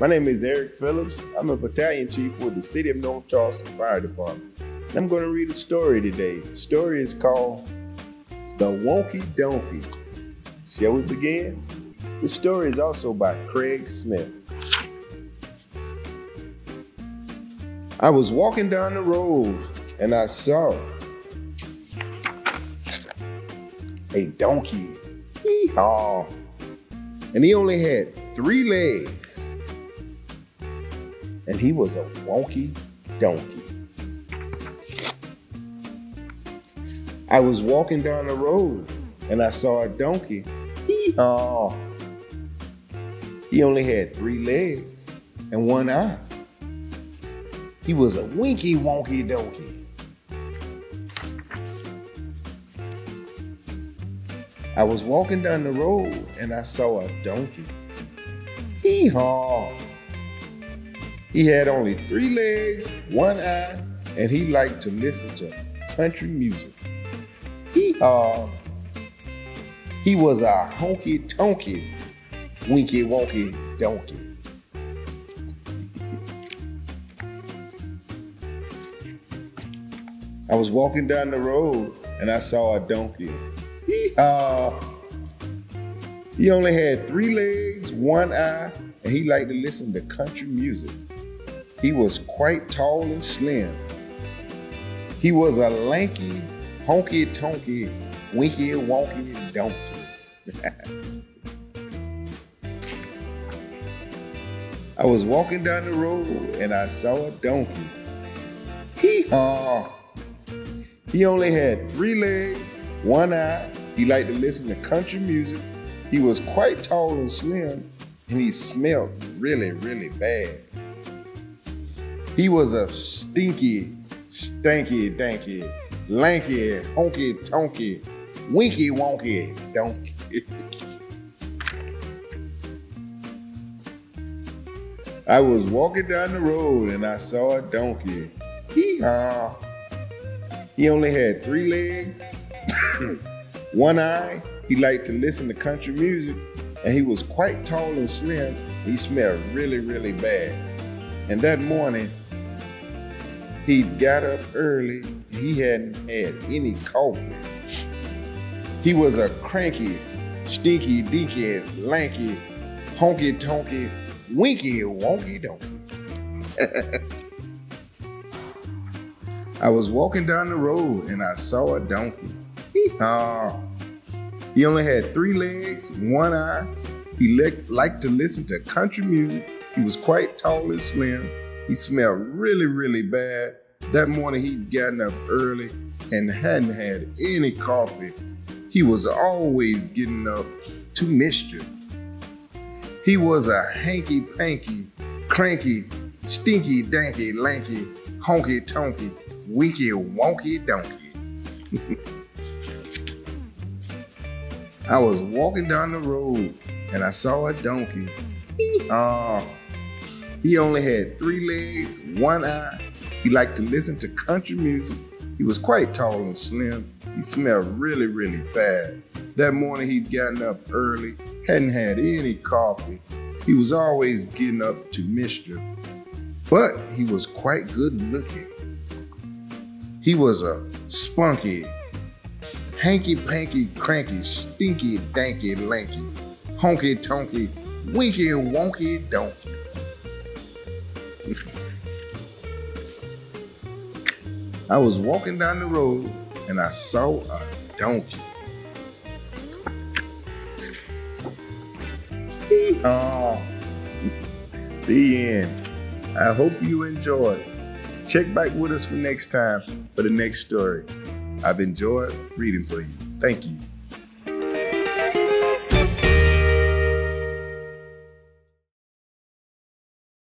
My name is Eric Phillips. I'm a battalion chief with the City of North Charleston Fire Department. I'm going to read a story today. The story is called The Wonky Donkey. Shall we begin? The story is also by Craig Smith. I was walking down the road and I saw a donkey. Hee-haw. And he only had three legs. And he was a wonky donkey. I was walking down the road and I saw a donkey. Hee-haw. He only had three legs and one eye. He was a winky wonky donkey. I was walking down the road and I saw a donkey. Hee haw. He had only three legs, one eye, and he liked to listen to country music. Hee haw. Uh, he was a honky tonky, winky wonky donkey. I was walking down the road and I saw a donkey. Hee-haw. Uh, he only had three legs, one eye, and he liked to listen to country music. He was quite tall and slim. He was a lanky, honky tonky, winky wonky donkey. I was walking down the road and I saw a donkey. Hee haw. He only had three legs, one eye. He liked to listen to country music. He was quite tall and slim, and he smelled really, really bad. He was a stinky, stanky, danky, lanky, honky tonky, winky wonky donkey. I was walking down the road and I saw a donkey. Hee haw. He only had three legs, one eye. He liked to listen to country music, and he was quite tall and slim. He smelled really, really bad. And that morning, he got up early. He hadn't had any coffee. He was a cranky, stinky, dinky, lanky, honky tonky, winky, wonky donkey. I was walking down the road and I saw a donkey. Hee-haw. He only had three legs, one eye. He li- liked to listen to country music. He was quite tall and slim. He smelled really, really bad. That morning he'd gotten up early and hadn't had any coffee. He was always getting up to mischief. He was a hanky panky, cranky, stinky danky, lanky, honky tonky, winky wonky donkey. I was walking down the road and I saw a donkey. Hee-haw. He only had three legs, one eye. He liked to listen to country music. He was quite tall and slim. He smelled really, really bad. That morning he'd gotten up early, hadn't had any coffee. He was always getting up to mischief, but he was quite good looking. He was a spunky, hanky panky, cranky, stinky, danky, lanky, honky tonky, winky wonky donkey. I was walking down the road and I saw a donkey. Oh, the end. I hope you enjoyed. Check back with us for next time for the next story. I've enjoyed reading for you. Thank you.